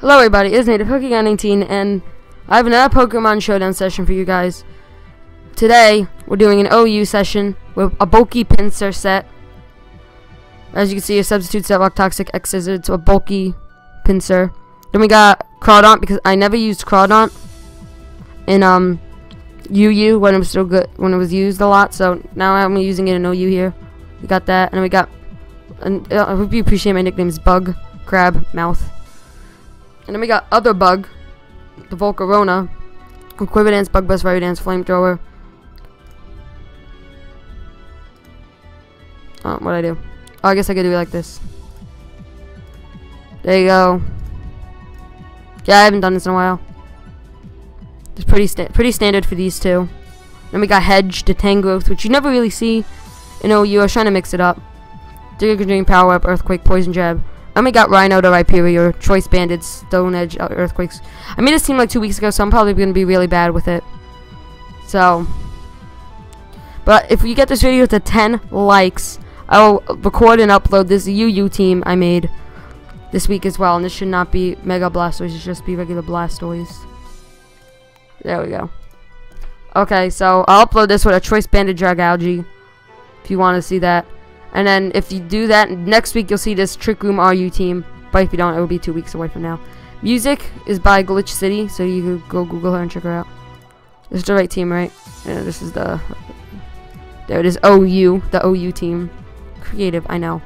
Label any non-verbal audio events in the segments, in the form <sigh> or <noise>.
Hello everybody, it's Native Pokemon 19 and I have another Pokemon Showdown session for you guys. Today, we're doing an OU session with a bulky Pinsir set. As you can see, a substitute set rock toxic X scissor to a bulky Pinsir. Then we got Crawdaunt because I never used Crawdaunt in um UU when it was still good when it was used a lot. So now I'm using it in OU here. We got that, and we got. And uh, I hope you appreciate my nicknames: Bug, Crab, Mouth. And then we got other bug, the Volcarona, Quiver Dance, Bug Buzz, Fiery Dance, Flamethrower. Um, what I do? Oh, I guess I could do it like this. There you go. Yeah, I haven't done this in a while. It's pretty sta pretty standard for these two. Then we got Hedge, Tangrowth, which you never really see You know, you are trying to mix it up. Giga Drain, Power Whip, Earthquake, Poison Jab. And we got Rhino to Rhyperior, Choice Banded, Stone Edge, uh, Earthquakes. I made this team like two weeks ago, so I'm probably going to be really bad with it. So. But if you get this video to 10 likes, I'll record and upload this UU team I made this week as well. And this should not be Mega Blastoise, it should just be regular Blastoise. There we go. Okay, so I'll upload this with a Choice Banded Dragalge. If you want to see that. And then if you do that, next week you'll see this Trick Room RU team. But if you don't, it will be two weeks away from now. Music is by Glitch City, so you can go Google her and check her out. This is the right team, right? Yeah, this is the... There it is, OU, the OU team. Creative, I know.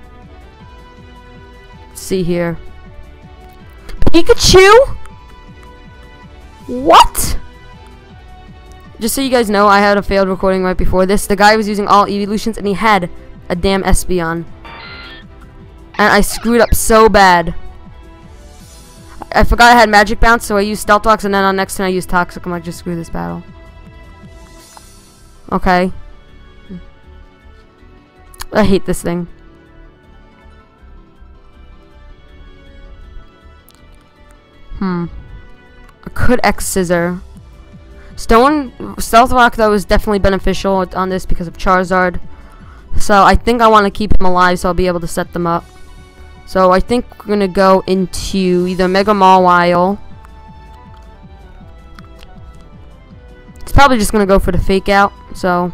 Let's see here. Pikachu? What? Just so you guys know, I had a failed recording right before this. The guy was using all evolutions and he had a damn Espeon. And I screwed up so bad. I forgot I had Magic Bounce, so I used Stealth Rocks, and then on next turn I used Toxic. I'm like, just screw this battle. Okay. I hate this thing. Hmm. I could X Scissor. Stone Stealth Rock though is definitely beneficial on this because of Charizard. So I think I want to keep him alive so I'll be able to set them up. So I think we're going to go into either Mega Mawile. It's probably just going to go for the fake out. So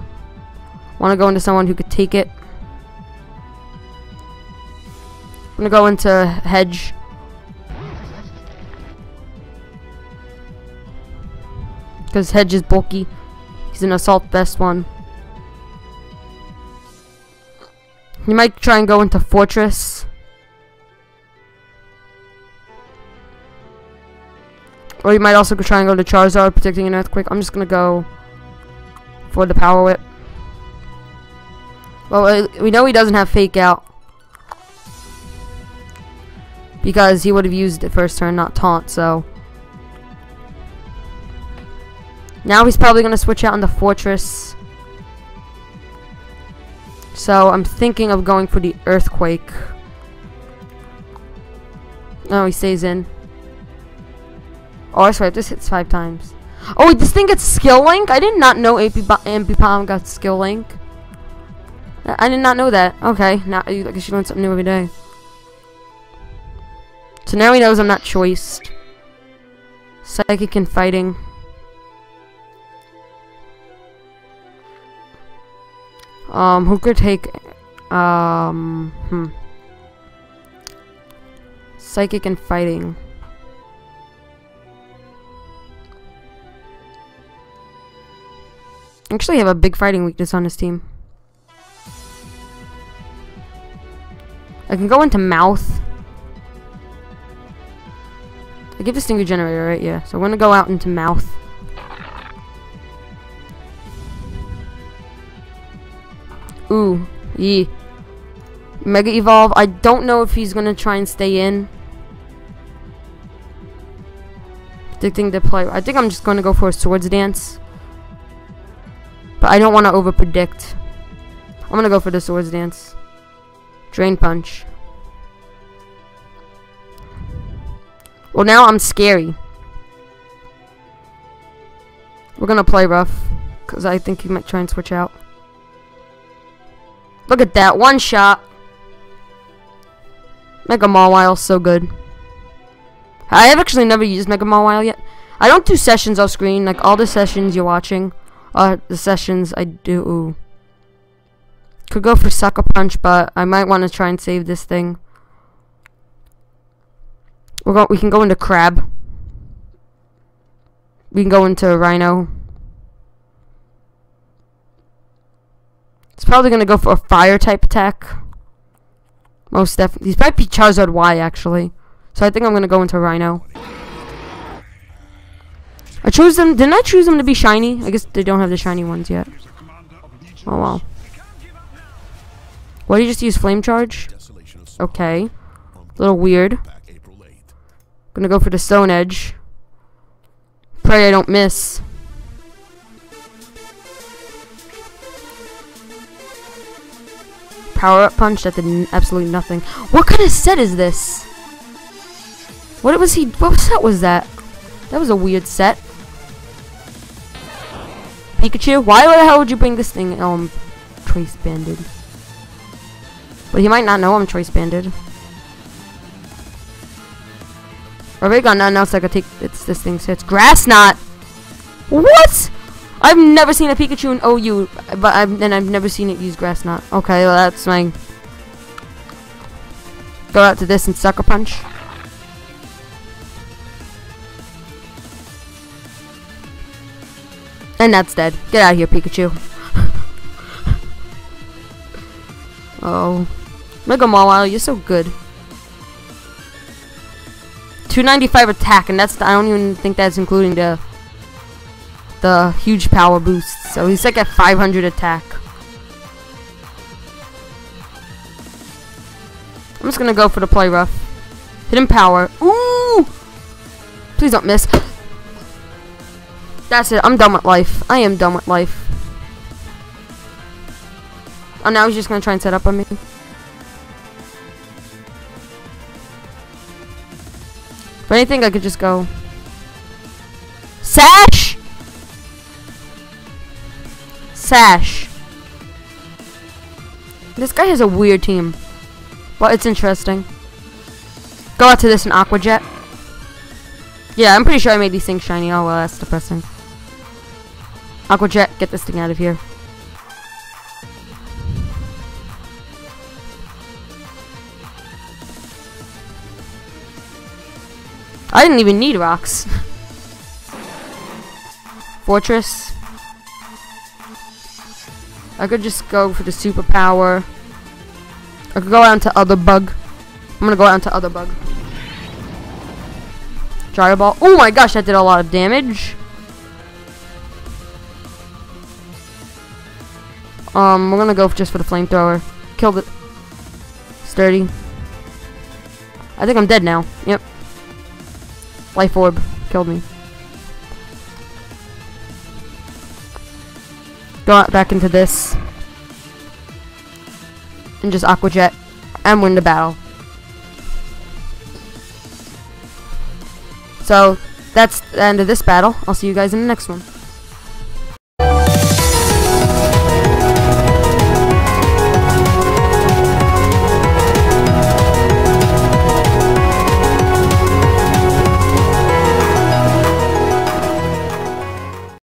want to go into someone who could take it. I'm going to go into Hedge. Because Hedge is bulky. He's an Assault Vest one. You might try and go into Forretress. Or you might also try and go to Charizard, protecting an Earthquake. I'm just to go for the Power Whip. Well, uh, we know he doesn't have Fake Out. Because he would have used it first turn, not Taunt, so... Now he's probably to switch out into Forretress. So I'm thinking of going for the Earthquake. No, oh, he stays in. Oh, I swear, this hits five times. Oh, wait, this thing gets Skill Link? I did not know Ambipom got Skill Link. I did not know that. Okay, now I guess you learn something new every day. So now he knows I'm not choiced. Psychic and fighting. Um, who could take, um, hmm. Psychic and fighting. Actually, have a big fighting weakness on his team. I can go into mouth. I give this thing a generator, right? Yeah. So I'm gonna go out into mouth. Ooh, yee. Mega Evolve. I don't know if he's going to try and stay in. Predicting the play. I think I'm just going to go for a Swords Dance. But I don't want to over-predict. I'm going to go for the Swords Dance. Drain Punch. Well, now I'm scary. We're going to play rough. Because I think he might try and switch out. Look at that. One shot. Mega Mawile, so good. I have actually never used Mega Mawile yet. I don't do sessions off screen. Like all the sessions you're watching are the sessions I do. Could go for Sucker Punch, but I might want to try and save this thing. We're go we can go into Crab. We can go into Rhino. It's probably gonna go for a fire type attack. Most definitely. These might be Charizard Y actually. So I think I'm gonna go into Rhino. I chose them. Didn't I choose them to be shiny? I guess they don't have the shiny ones yet. Oh well. Why do you just use Flame Charge? Okay. A little weird. Gonna go for the Stone Edge. Pray I don't miss. Power Up Punch that did absolutely nothing. What kind of set is this? What was he? What set was that? That was a weird set. Pikachu, why the hell would you bring this thing? Um, Choice Banded. But he might not know I'm Choice Banded. Or they got nothing else I could take. It's this thing. So it's Grass Knot. What? I've never seen a Pikachu in OU, but I've and I've never seen it use Grass Knot. Okay, well that's my. Go out to this and Sucker Punch. And that's dead. Get out of here, Pikachu. <laughs> oh. Mega Mawile, you're so good. 295 attack, and that's, I don't even think that's including the, the huge power boost. So he's like at 500 attack. I'm just gonna go for the play rough. Hidden power. Ooh! Please don't miss. That's it. I'm done with life. I am done with life. Oh, now he's just gonna try and set up on me. If anything, I could just go. Sash! Sash. This guy has a weird team. But it's interesting. Go out to this in Aqua Jet. Yeah, I'm pretty sure I made these things shiny. Oh, well, that's depressing. Aqua Jet, get this thing out of here. I didn't even need rocks. <laughs> Forretress. I could just go for the superpower. I could go out to other bug. I'm gonna go out to other bug. Gyro ball. Oh my gosh, that did a lot of damage. Um, we're gonna go just for the flamethrower. Killed it. Sturdy. I think I'm dead now. Yep. Life orb. Killed me. Go back into this. And just Aqua Jet. And win the battle. So, that's the end of this battle. I'll see you guys in the next one.